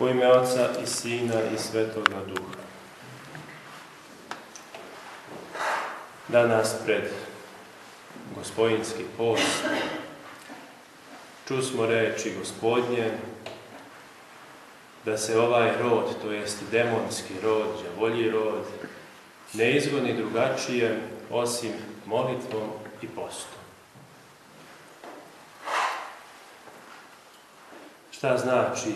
U ime Oca i Sina i Svetoga Duha. Danas pred gospodinski post čusmo reći gospodnje da se ovaj rod, to jest demonski rod, đavolji rod, ne izgoni drugačije osim molitvom i postom. Šta znači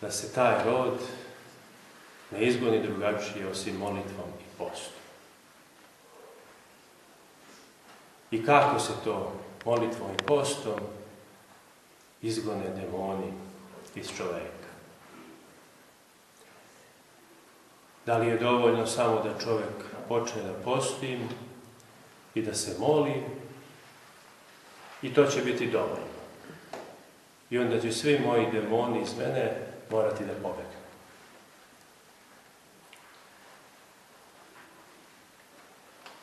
da se taj rod ne izgoni drugačije osim molitvom i postom? I kako se to molitvom i postom izgone demoni iz čovjeka? Da li je dovoljno samo da čovjek počne da posti i da se moli i to će biti dovoljno. I onda će svi moji demoni iz mene morati da pobegnu.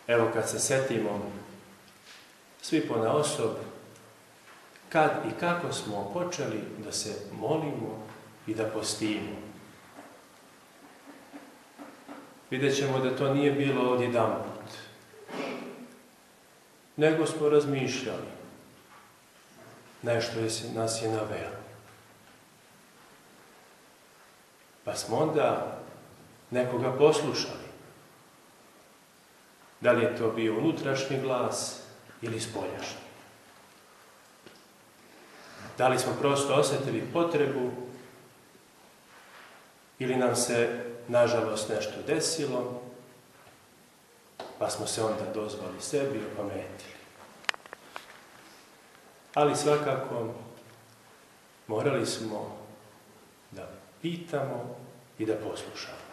Evo kad se setimo svi po osob, kad i kako smo počeli da se molimo i da postimo. Vidjet ćemo da to nije bilo odjedan put. Nego smo razmišljali. Nešto je, nas je navelo. Pa smo onda nekoga poslušali. Da li je to bio unutrašnji glas ili spoljašnji. Da li smo prosto osjetili potrebu ili nam se, nažalost, nešto desilo, pa smo se onda dozvali sebi i opametili. Ali svakako morali smo da pitamo i da poslušamo.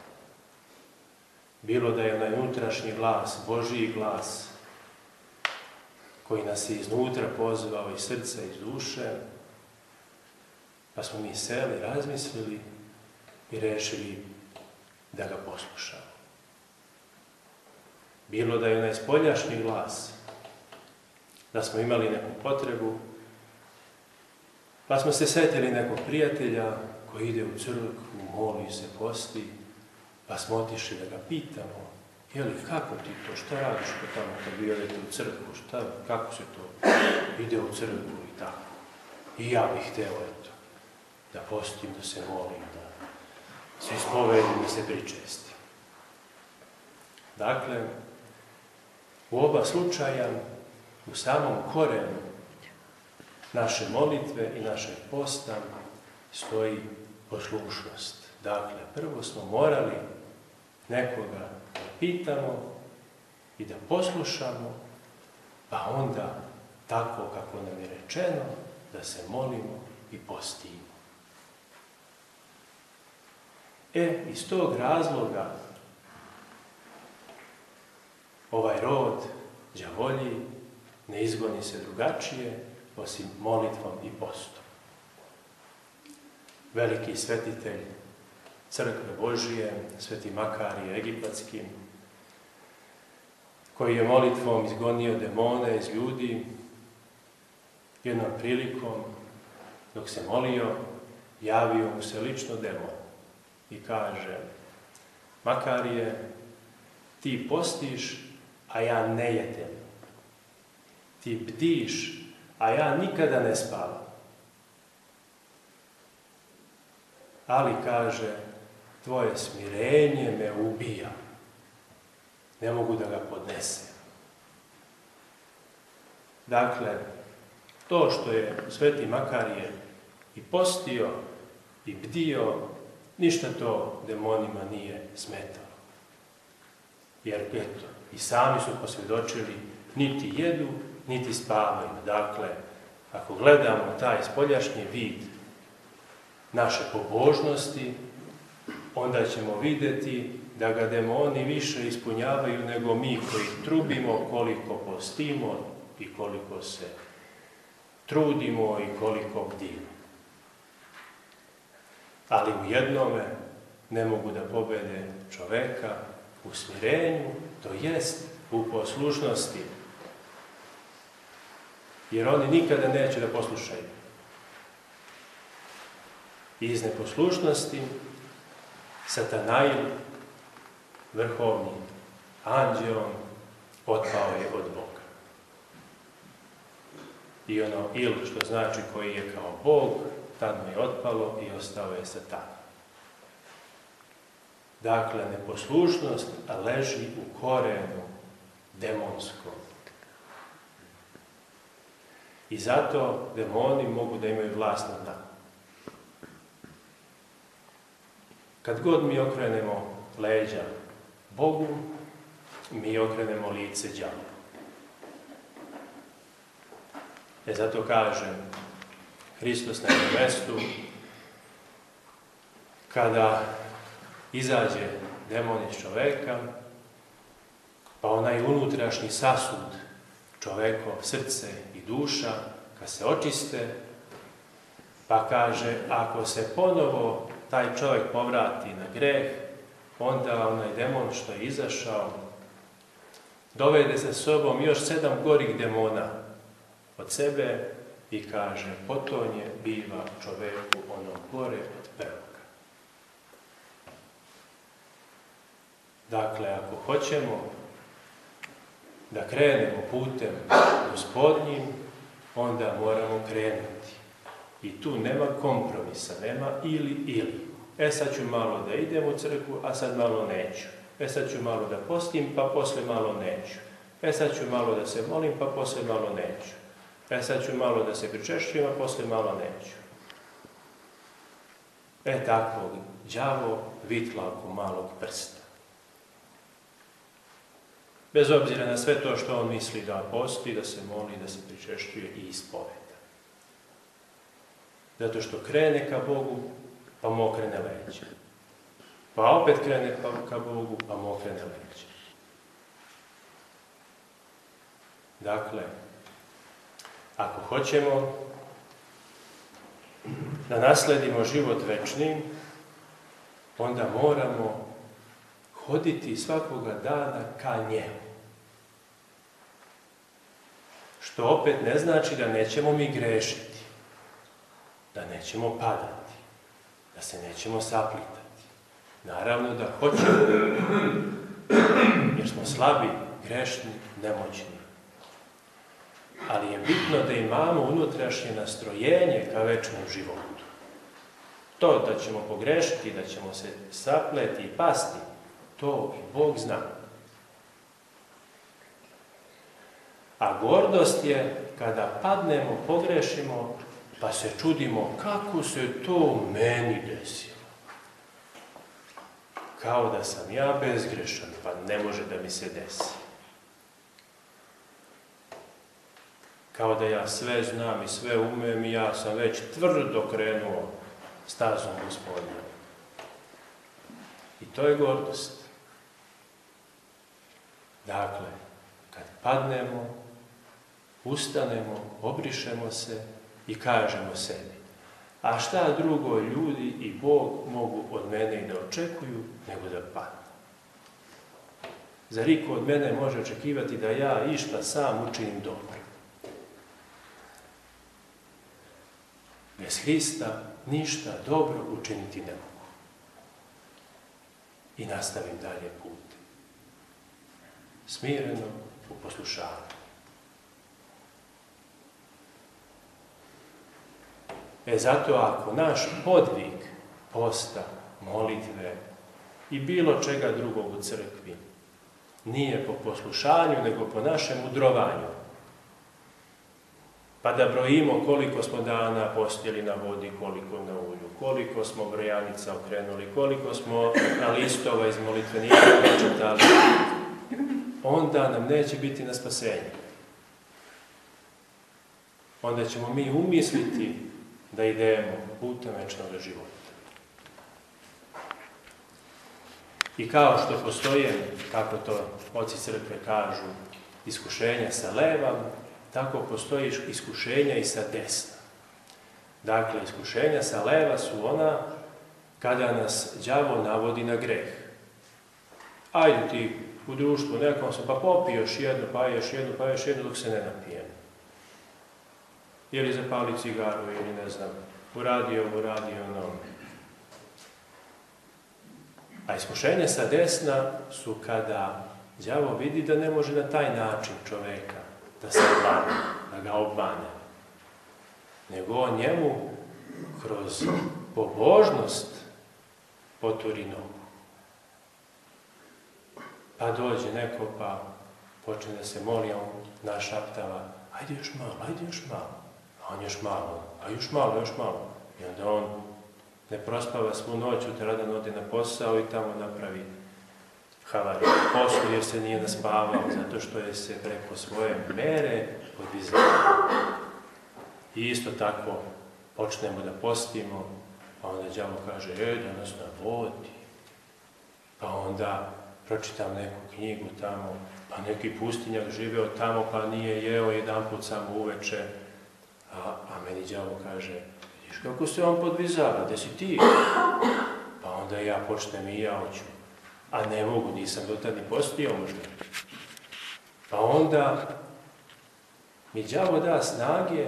Bilo da je onaj unutrašnji glas, Božiji glas, koji nas je iznutra pozvao iz srca, iz duše, pa smo mi seli, razmislili i rešili da ga poslušamo. Bilo da je onaj spoljašnji glas, da smo imali neku potrebu, pa smo se setili nekog prijatelja koji ide u crkvu, moli se, posti, pa smo otišli da ga pitamo, jeli, kako ti to, šta radiš ko tamo kad vi odete u crkvu, šta, kako se to ide u crkvu i tako. I ja bih hteo, eto, da postim, da se molim, da se ispovedim, da se pričestim. Dakle, u oba slučaja, u samom korenu naše molitve i našeg posta stoji poslušnost. Dakle, prvo smo morali nekoga da pitamo i da poslušamo, pa onda tako kako nam je rečeno, da se molimo i postimo. E, iz tog razloga ovaj rod đavolji ne izgoni se drugačije osim molitvom i postom. Veliki svetitelj crkve Božije, sveti Makarije Egipatski, koji je molitvom izgonio demone iz ljudi, jednom prilikom, dok se molio, javio mu se lično demon i kaže Makarije, ti postiš, a ja ne jedem. Ti bdiš, a ja nikada ne spavam. Ali kaže, tvoje smirenje me ubija. Ne mogu da ga podnesem. Dakle, to što je Sveti Makarije i postio i bdio, ništa to demonima nije smetalo. Jer, eto, i sami su posvjedočili, niti jedu, niti spavaju. Dakle, ako gledamo taj spoljašnji vid naše pobožnosti, onda ćemo vidjeti da ga demoni više ispunjavaju nego mi koji trubimo koliko postimo i koliko se trudimo i koliko bdimo. Ali u jednome ne mogu da pobede čoveka u smirenju, to jest u poslušnosti. Jer oni nikada neće da poslušaju. I iz neposlušnosti Satanail, vrhovni anđelom, otpao je od Boga. I ono il, što znači koji je kao Bog, tad mu je otpalo i ostao je Satan. Dakle, neposlušnost leži u korenu demonskom. I zato demoni mogu da imaju vlast nad nama. Kad god mi okrenemo leđa Bogu, mi okrenemo lice djavo. E zato kažem, Hristos na jednom mestu, kada izađe demon iz čoveka, pa onaj unutrašnji sasud čoveko, srce i duša, kad se očiste, pa kaže, ako se ponovo taj čovjek povrati na greh, onda onaj demon što je izašao, dovede sa sobom još sedam gorih demona od sebe i kaže, potonje biva čoveku ono gore od prvoga. Dakle, ako hoćemo da krenemo putem gospodnjim, onda moramo krenuti. I tu nema kompromisa, nema ili ili. E sad ću malo da idem u crkvu, a sad malo neću. E sad ću malo da postim, pa posle malo neću. E sad ću malo da se molim, pa posle malo neću. E sad ću malo da se pričešćujem, a posle malo neću. E takvog đavo vitla oko malog prsta. Bez obzira na sve to što on misli da posti, da se moli, da se pričešćuje i ispoveda. Zato što krene ka Bogu, pa mu okrene leđe. Pa opet krene ka Bogu, pa mu okrene leđe. Dakle, ako hoćemo da nasledimo život večni, onda moramo hoditi svakoga dana ka njemu. Što opet ne znači da nećemo mi grešiti, nećemo padati, da se nećemo saplitati. Naravno da hoćemo, jer smo slabi, grešni, nemoćni. Ali je bitno da imamo unutrašnje nastrojenje ka večnom životu. To da ćemo pogrešiti, da ćemo se sapleti i pasti, to i Bog zna. A gordost je kada padnemo, pogrešimo, pa se čudimo kako se to meni desilo. Kao da sam ja bezgrešan, pa ne može da mi se desi. Kao da ja sve znam i sve umem i ja sam već tvrdo krenuo stazom gospodina. I to je gordost. Dakle, kad padnemo, ustanemo, obrišemo se i kažemo sebi. A šta drugo ljudi i Bog mogu od mene i da očekuju, nego da padnu? Zar iko od mene može očekivati da ja išta sam učinim dobro? Bez Hrista ništa dobro učiniti ne mogu. I nastavim dalje put smireno u poslušanju. E zato ako naš podvig posta, molitve i bilo čega drugog u crkvi nije po poslušanju, nego po našem udrovanju, pa da brojimo koliko smo dana postjeli na vodi, koliko na ulju, koliko smo brojanica okrenuli, koliko smo na listova iz molitvenika onda nam neće biti na spasenje. Onda ćemo mi umisliti da idemo putem večnog života. I kao što postoje, kako to oci crkve kažu, iskušenja sa leva, tako postoji iskušenja i sa desna. Dakle, iskušenja sa leva su ona kada nas đavo navodi na greh. Ajde ti u društvu nekom sam, pa popi još jednu, pa još jednu, pa još jednu, dok se ne napijem. Ili zapali cigaru, ili ne znam, uradi ovo, uradi ono. A iskušenje sa desna su kada đavo vidi da ne može na taj način čoveka da se obmane, da ga obmane. Nego on njemu kroz pobožnost poturi nogu. Pa dođe neko pa počne da se moli, on našaptava, ajde još malo, ajde još malo. On još malo, a još malo, još malo. I onda on ne prospava svu noć, utradan ode na posao i tamo napravi havariju poslu jer se nije naspavao, zato što je se preko svoje mere podvizao. I isto tako počnemo da postimo, pa onda đavo kaže, e, da nas navodi. Pa onda pročitam neku knjigu tamo, pa neki pustinjak živeo tamo, pa nije jeo jedan put samo uveče. Meni đavo kaže, vidiš kako se on podvizava, gde si ti? Pa onda ja počnem i ja hoću. A ne mogu, nisam do tada ni postio možda. Pa onda mi đavo da snage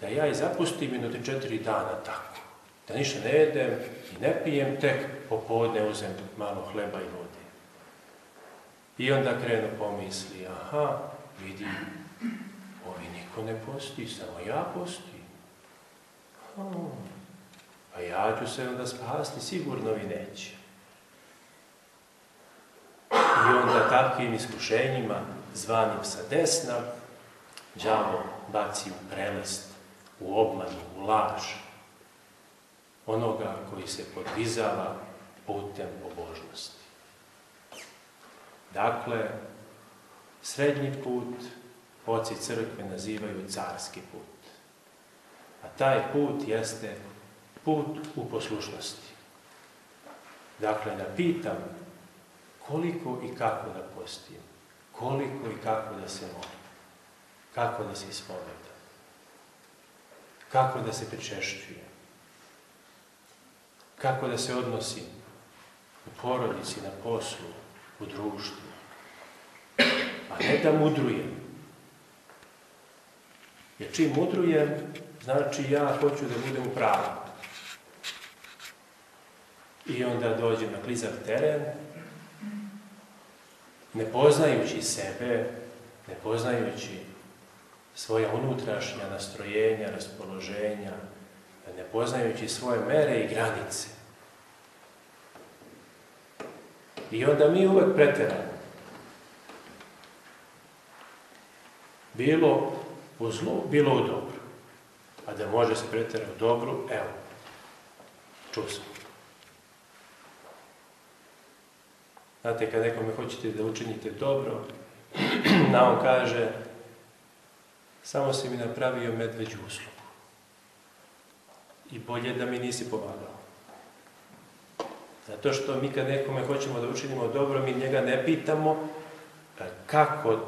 da ja i zapustim jedno četiri dana tako. Da ništa ne jedem i ne pijem, tek popodne uzem malo hleba i vode. I onda krenu pomisli, aha, vidi, ovi niko ne posti, samo ja postim. Pa ja ću se onda spasti, sigurno vi neće. I onda takvim iskušenjima, zvanim sa desna, đavo baci u prelest, u obmanu, u laž, onoga koji se podvizava putem pobožnosti. Dakle, srednji put oci crkve nazivaju carski put. Taj put jeste put u poslušnosti. Dakle, da pitam koliko i kako da postim, koliko i kako da se molim, kako da se ispovedam, kako da se pričešćujem, kako da se odnosim u porodici, na poslu, u društvu. A ne da mudrujem. Jer čim mudrujem, znači ja hoću da budem u pravu. I onda dođem na klizav teren, ne poznajući sebe, ne poznajući svoja unutrašnja nastrojenja, raspoloženja, ne poznajući svoje mere i granice. I onda mi uvek preteramo. Bilo u zlu, bilo u dobru. Da može se preterati u dobru, evo, čuo sam. Znate, kad nekome hoćete da učinite dobro, na on kaže, samo si mi napravio medveđu uslugu. I bolje da mi nisi pomagao. Zato što mi kad nekome hoćemo da učinimo dobro, mi njega ne pitamo kako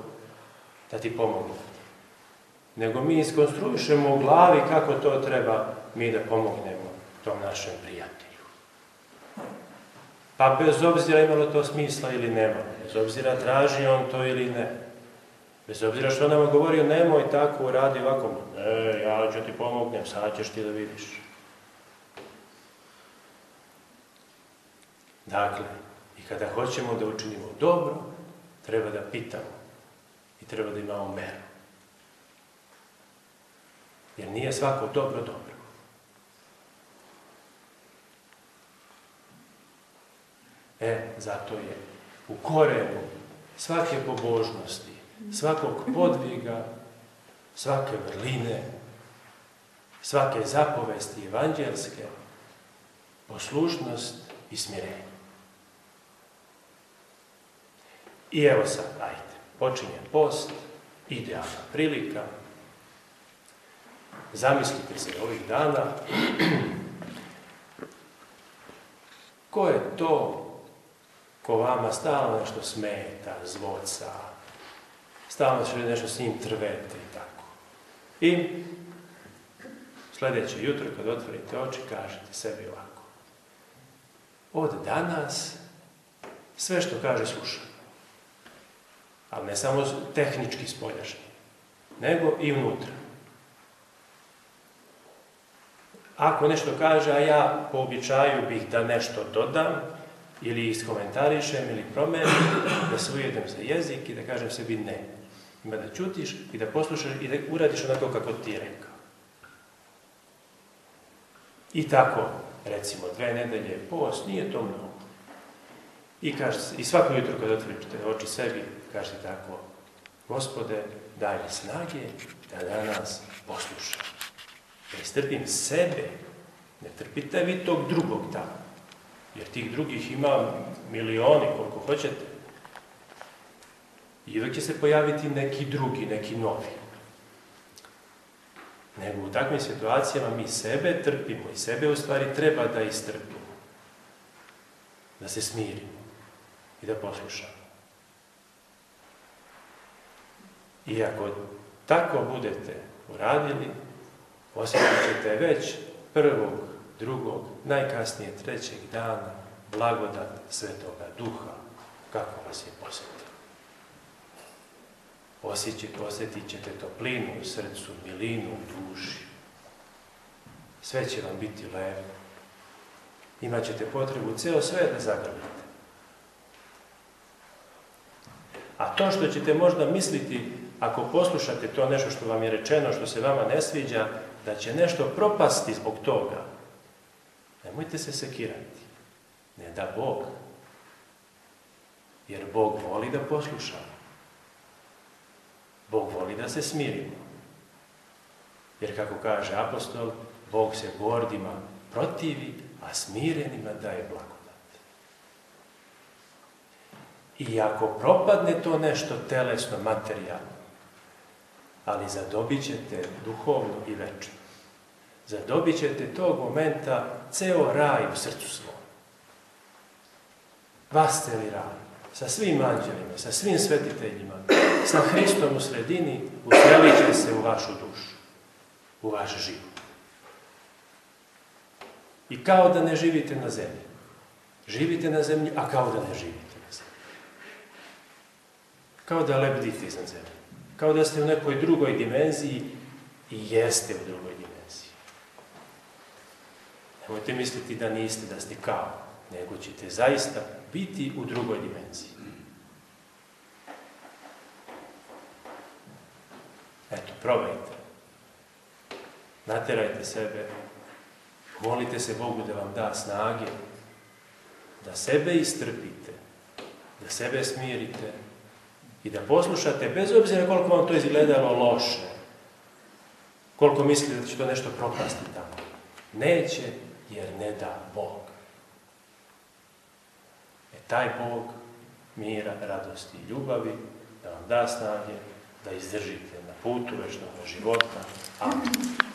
da ti pomogu. Nego mi iskonstruišemo u glavi kako to treba mi da pomognemo tom našem prijatelju. Pa bez obzira imalo to smisla ili nema, bez obzira traži on to ili ne, bez obzira što nam govorio nemoj tako uradi ovako, ne, ja ću ti pomognem, sad ćeš ti da vidiš. Dakle, i kada hoćemo da učinimo dobro, treba da pitamo i treba da imamo meru. Jer nije svako dobro dobro. E, zato je u korenu svake pobožnosti, svakog podviga, svake vrline, svake zapovesti evanđelske, poslušnost i smirenje. I evo sad, ajde, počinje post, idealna prilika. Zamislite se ovih dana, ko je to ko vama stalno nešto smeta, zvoca, stalno što nešto s njim trvete i tako. I sljedeće jutro kad otvorite oči kažete sebi ovako. Od danas sve što kaže slušam ali ne samo tehnički spoljašnji, nego i unutra. Ako nešto kaže, a ja po običaju bih da nešto dodam, ili iskomentarišem, ili promenim, da se ujedem za jezik i da kažem sebi ne. Ima da čutiš i da poslušaš i da uradiš onako kako ti je rekao. I tako, recimo, dve nedelje post, nije to mnogo. I, kaže, I svako jutro kad otvorite oči sebi, kažete tako, gospode, daj mi snage da danas poslušam. Da istrpim sebe, ne trpite vi tog drugog tamo. Jer tih drugih ima milioni, koliko hoćete. I uvijek će se pojaviti neki drugi, neki novi. Nego u takvim situacijama mi sebe trpimo i sebe u stvari treba da istrpimo. Da se smirimo i da poslušamo. I ako tako budete uradili, osjetit ćete već prvog, drugog, najkasnije trećeg dana blagodat Svetoga Duha, kako vas je posjetio. Osjetit ćete toplinu u srcu, milinu duši. Sve će vam biti lepo. Imaćete potrebu ceo sve da zagrlite. A to što ćete možda misliti, ako poslušate to nešto što vam je rečeno, što se vama ne sviđa, da će nešto propasti zbog toga, nemojte se sekirati. Ne da Bog. Jer Bog voli da poslušamo. Bog voli da se smirimo. Jer kako kaže apostol, Bog se gordima protivi, a smirenima daje blagodat. I ako propadne to nešto telesno, materijalno, ali zadobit ćete duhovno i večno. Zadobit ćete tog momenta ceo raj u srcu svom. Vas celi raj sa svim anđelima, sa svim svetiteljima, sa Hristom u sredini, uselit će se u vašu dušu, u vaš život. I kao da ne živite na zemlji. Živite na zemlji, a kao da ne živite na zemlji. Kao da lebdite iznad zemlje. Kao da ste u nekoj drugoj dimenziji i jeste u drugoj dimenziji. Nemojte misliti da niste, da ste kao, nego ćete zaista biti u drugoj dimenziji. Eto, probajte. Naterajte sebe. Molite se Bogu da vam da snage. Da sebe istrpite. Da sebe smirite. I da poslušate, bez obzira koliko vam to izgledalo loše. Koliko mislite da će to nešto propasti tamo. Neće, jer ne da Bog taj Bog mira, radosti i ljubavi da vam da snage da izdržite na putu večnog života. Amen.